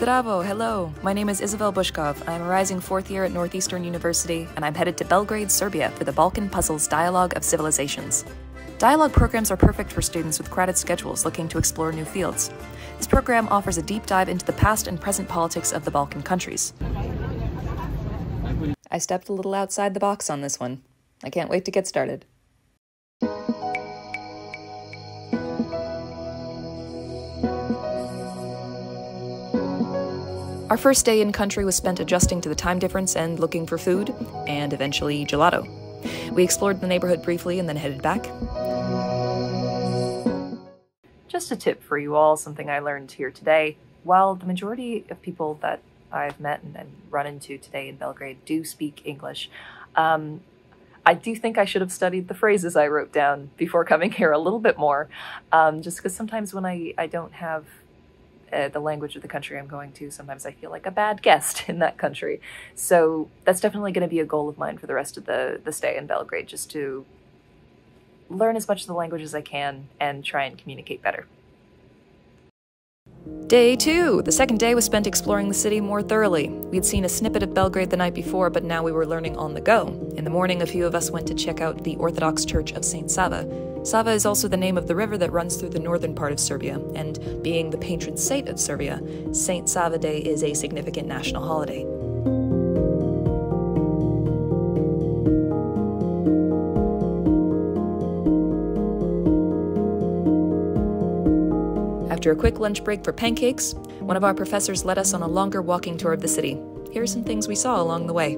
Zdravo, hello. My name is Isabelle Bushkov. I'm a rising fourth year at Northeastern University, and I'm headed to Belgrade, Serbia for the Balkan Puzzles Dialogue of Civilizations. Dialogue programs are perfect for students with crowded schedules looking to explore new fields. This program offers a deep dive into the past and present politics of the Balkan countries. I stepped a little outside the box on this one. I can't wait to get started. Our first day in country was spent adjusting to the time difference and looking for food, and eventually gelato. We explored the neighborhood briefly and then headed back. Just a tip for you all, something I learned here today. While the majority of people that I've met and, and run into today in Belgrade do speak English, um, I do think I should have studied the phrases I wrote down before coming here a little bit more, um, just because sometimes when I, I don't have uh, the language of the country I'm going to, sometimes I feel like a bad guest in that country. So that's definitely going to be a goal of mine for the rest of the, the stay in Belgrade, just to learn as much of the language as I can and try and communicate better. Day two! The second day was spent exploring the city more thoroughly. We had seen a snippet of Belgrade the night before, but now we were learning on the go. In the morning, a few of us went to check out the Orthodox Church of St. Sava. Sava is also the name of the river that runs through the northern part of Serbia, and being the patron saint of Serbia, St. Sava Day is a significant national holiday. After a quick lunch break for pancakes, one of our professors led us on a longer walking tour of the city. Here are some things we saw along the way.